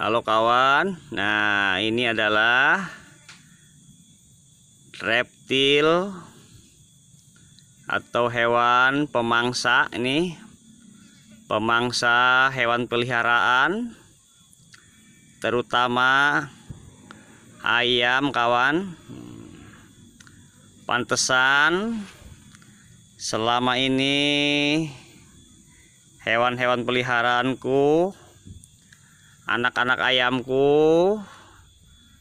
Halo kawan. Nah, ini adalah reptil atau hewan pemangsa ini. Pemangsa hewan peliharaan terutama ayam kawan. Pantesan selama ini hewan-hewan peliharaanku anak-anak ayamku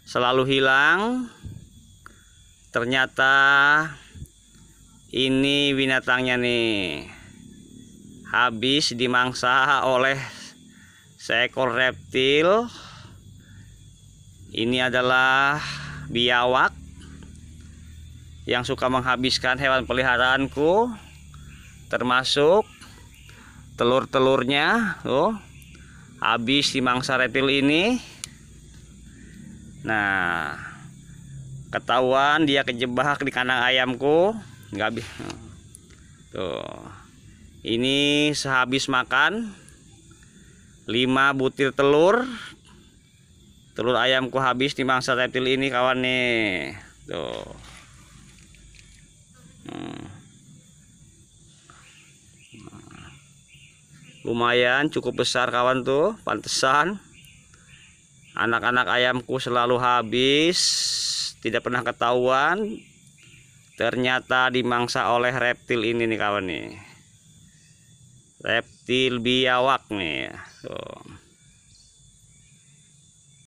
selalu hilang. Ternyata ini binatangnya nih habis dimangsa oleh seekor reptil. Ini adalah biawak yang suka menghabiskan hewan peliharaanku termasuk telur-telurnya tuh habis di mangsa reptil ini. Nah ketahuan dia kejebak di kandang ayamku. Nggak bisa tuh. Ini sehabis makan 5 butir telur. Telur ayamku habis di mangsa reptil ini kawan nih. Tuh. Hmm. Lumayan cukup besar kawan tuh pantesan. Anak-anak ayamku selalu habis tidak pernah ketahuan. Ternyata dimangsa oleh reptil ini nih kawan nih. Reptil biawak nih tuh